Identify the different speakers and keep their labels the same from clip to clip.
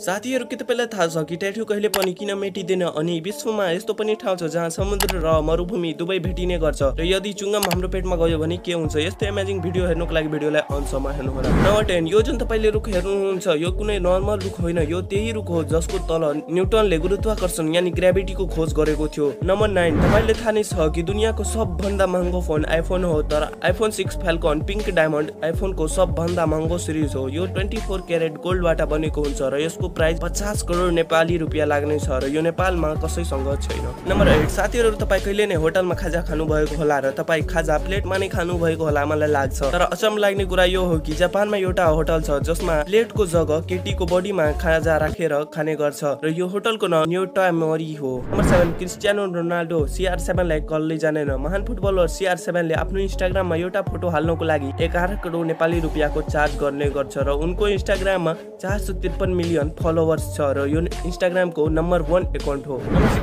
Speaker 1: साथीहरू के तपाईँलाई थाहा छ कि ट्याटु कहिले पनि किन मेटिँदैन अनि विश्वमा यस्तो पनि ठाउँ छ जहाँ समुद्र र मरुभूमि दुवै भेटिने गर्छ। र यदि चुङ्गम हाम्रो पेटमा गयो भने के हुन्छ? यस्तो एमेजिङ भिडियो हेर्नुको लागि भिडियोलाई अन्तसम्म हेर्नुहोला। नम्बर टेन यो जुन तपाईँले रुख हेर्नुहुन्छ यो कुनै नर्मल रुख होइन। यो त्यही रुख हो जसको तल न्युटनले गुरुत्वाकर्षण यानि ग्राभिटीको खोज गरेको थियो। नम्बर नाइन तपाईँले थाहा नै छ कि दुनियाँको सबभन्दा महँगो फोन आइफोन हो तर iPhone six falcon pink diamond आइफोनको सबभन्दा महँगो सिरिज हो। यो ट्वेन्टी फोर क्यारेट गोल्डबाट बनेको हुन्छ र यसको प्राइस पचास करोड नेपाली रुपियाँ लाग्ने छ र यो नेपालमा कसैसँग छैन। नम्बर एट साथीहरू तपाईँ कहिले नै होटलमा खाजा खानु भएको होला र तपाईँ खाजा प्लेटमा नै खानु भएको होला मलाई लाग्छ। तर अचम्म लाग्ने कुरा यो हो कि जापानमा एउटा होटल छ जसमा प्लेटको जग्गा केटीको बडीमा खाजा राखेर खाने गर्छ र यो होटलको नाम न्युटा मोरी हो। Number seven Cristiano Ronaldo CR सेभेनलाई कसले जानेन। महान फुटबलर सिआर सेभेनले आफ्नो इन्स्टाग्राममा एउटा फोटो हाल्नको लागि एघार करोड नेपाली रुपियाँको चार्ज गर्ने गर्छ र उनको इन्स्टाग्राममा चार सय त्रिपन्न मिलियन फलोवर्स छ र यो इन्स्टाग्रामको नम्बर वान एकाउन्ट हो।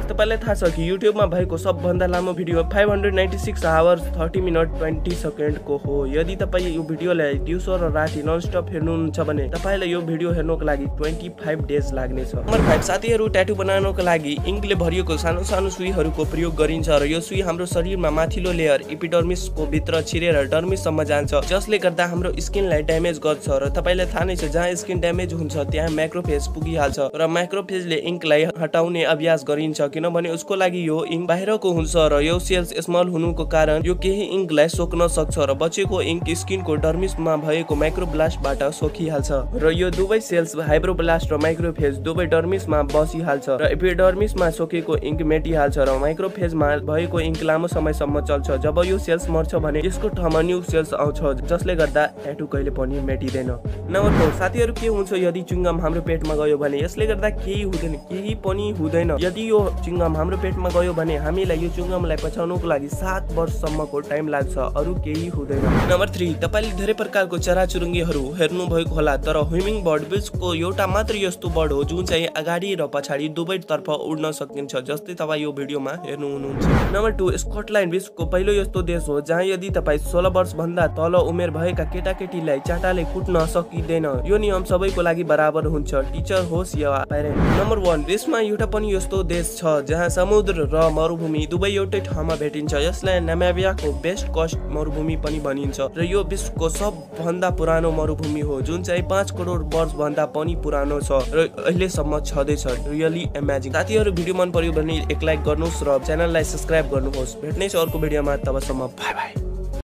Speaker 1: तपाईँलाई थाहा छ कि युट्युबमा भएको सबभन्दा लामो video five hundred ninety six hours thirty minute twenty सेकेन्डको हो। यदि तपाईँ यो भिडियोलाई दिउँसो र राति ननस्टप हेर्नुहुन्छ भने तपाईँलाई यो भिडियो हेर्नुको लागि ट्वेन्टी फाइभ डेज लाग्नेछ। नम्बर फाइभ साथीहरू ट्याटु बनाउनको लागि इङ्कले भरिएको सानो सानो सुईहरूको प्रयोग गरिन्छ र यो सुई हाम्रो शरीरमा माथिल्लो लेयर इपिडर्मिसको भित्र छिरेर डर्मिससम्म जान्छ जसले गर्दा हाम्रो स्किनलाई ड्यामेज गर्छ र तपाईँलाई थाहा नै छ जहाँ स्किन ड्यामेज हुन्छ त्यहाँ माइक्रोफेज पुगिहाल्छ र माइक्रोफेजले इङ्कलाई हटाउने अभ्यास गरिन्छ किनभने उसको लागि यो इङ्क बाहिरको हुन्छ र यो सेल्स स्मल हुनुको कारण यो केही इङ्कलाई सोक्न सक्छ र बचेको इङ्क स्किनको डर्मिसमा भएको माइक्रोब्लास्टबाट सोखिहाल्छ र यो दुवै सेल्स हाइब्रोब्लास्ट र माइक्रोफेज दुवै डर्मिसमा बसिहाल्छ र एपिडर्मिसमा सोकेको इङ्क मेटिहाल्छ र माइक्रोफेजमा भएको इङ्क लामो समयसम्म चल्छ। जब यो सेल्स मर्छ भने यसको ठाउँमा न्यू सेल्स आउँछ जसले गर्दा ट्याटु कहिले पनि मेटिँदैन। नम्बर फोर साथीहरू के हुन्छ यदि चुङ्गम हाम्रो पेटमा गयो भने यसले गर्दा केही हुँदैन केही पनि हुँदैन। यदि यो चुङ्गम हाम्रो पेटमा गयो भने हामीलाई यो चुङ्गमलाई पछाउनुको लागि सात वर्षसम्मको टाइम लाग्छ अरू केही हुँदैन। नम्बर थ्री तपाईँले धेरै प्रकारको चराचुरुङ्गीहरू हेर्नु भएको होला तर ह्विमिङ बर्ड विश्वको एउटा मात्र यस्तो बर्ड हो जुन चाहिँ अगाडि र पछाडि दुवैतर्फ उड्न सकिन्छ जस्तै तपाईँ यो भिडियोमा हेर्नु हुनुहुन्छ नम्बर टू स्कटल्यान्ड विश्वको पहिलो यस्तो देश हो जहाँ यदि तपाईँ सोह्र वर्षभन्दा तल उमेर भएका केटाकेटीलाई चाटाले कुट्न सकिँदैन। यो नियम सबैको लागि बराबर हुन्छ। टिचर होस् या प्यारेन्ट नम्बर वान देशमा एउटा पनि यस्तो देश छ जहाँ समुद्र र मरुभूमि दुवै एउटै ठाउँमा भेटिन्छ। यसलाई नामाबियाको बेस्ट कस्ट मरुभूमि पनि भनिन्छ र यो विश्वको सबभन्दा पुरानो मरुभूमि हो जुन चाहिँ पाँच करोड वर्षभन्दा पनि पुरानो छ र अहिलेसम्म छँदैछ। रियली इमेजिङ साथीहरू भिडियो मन पर्यो भने एक लाइक गर्नुहोस् र च्यानललाई सब्सक्राइब गर्नुहोस्। भेट्नै छ अर्को भिडियोमा तबसम्म बाई बाई।